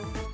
何?